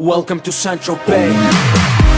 Welcome to Central Bay.